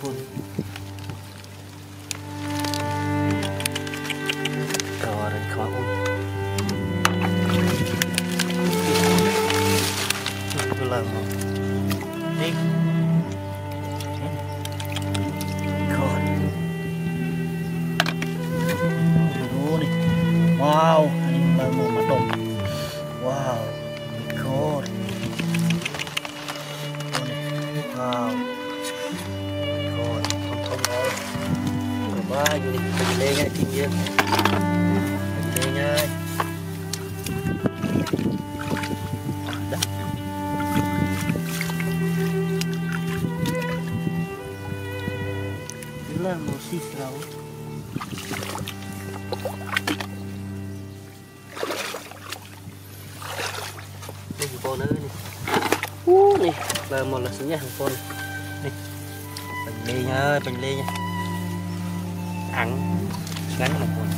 Paul. Wah, jadi pendengnya tinggi. Pendengnya. Gila, mau sih con nữa này. Uh, này là một là xí nhà con này. Bánh lê nha, bánh lê nha. ถังนั้นนะคน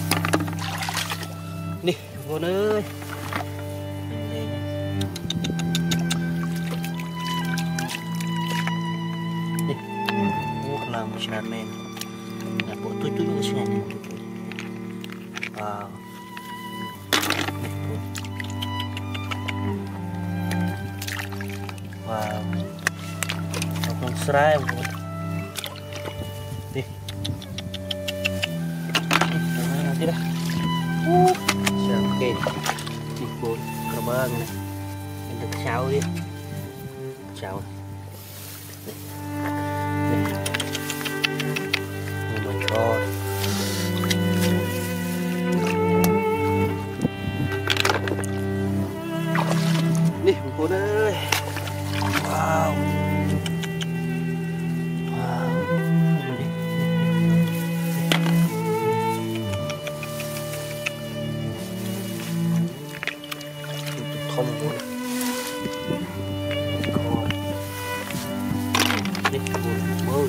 นี่คนเอ้ยนี่โอ้กำลังชาร์แมนนะปวดตุ้ยตุ้ยก็ชาร์จว้าวว้าวขอบคุณสไลด์ mana đi dah. Uh, siap oke. Đi con, kerbang này. chào.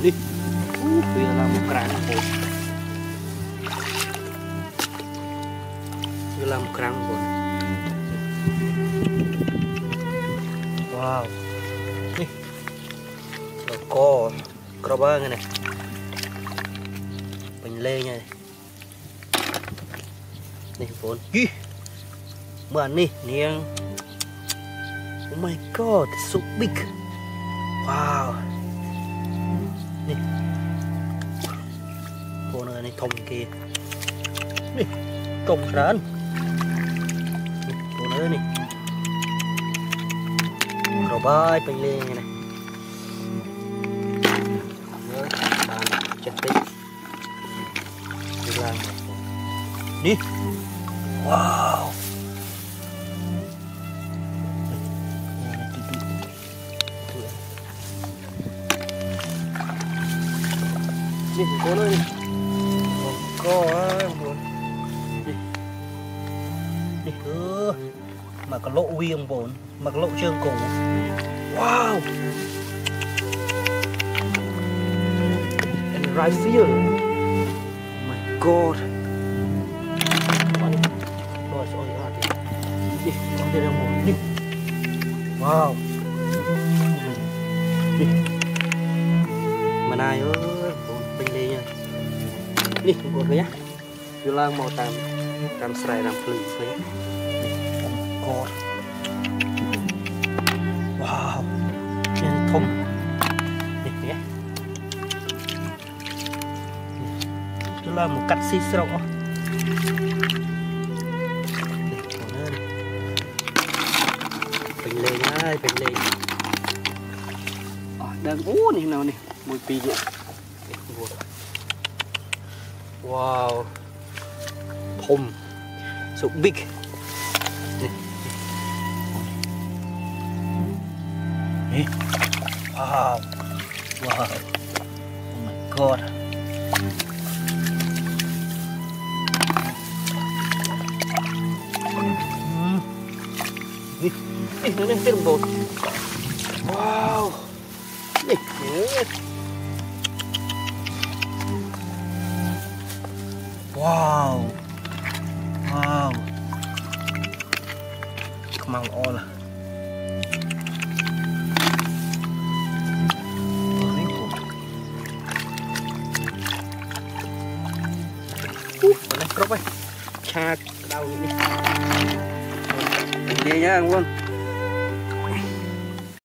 នេះអូវាឡើងមកក្រាំងបងវាឡើងក្រាំងបងវ៉ាវនេះដល់កក្របហ្នឹងណាពេញលេងហើយនេះបងយីមើលអានេះនាង Oh my god so big wow នេះពូនៅនេះធំគេនេះកុំច្រើនពូនៅនេះរបាយពេញលេងណាចិត្តតិចឡើងនេះវ៉ា Wow Đi cô nơi này có á buồn đi. Đi ừ. Mà có lộ huy viêm buồn mà có lộ trương cổ. Wow. And right here. Oh my god. Rồi rồi rồi đi. Con đi ra một đi. Wow. Đi. Mà này ơi. នេះបងប្អូនឃើញណាវាឡើងមកតាមតាមស្រែតាមភ្លឺឃើញនេះកតវ៉ាវនេះធំនេះឃើញវាឡើងមកកាត់ស៊ីស្រុកអស់នេះបងអើយពេញលេងហើយពេញលេង đang ú này nào này mùi pì vậy wow thùng so big Hey. wow wow oh my god Hmm. Ih, ih, ini terbot. Wow. Ih, Wow. Wow. Kemang olah. Uh, banyak kerap, eh. Cak, daun ini. Ini ya, Bang.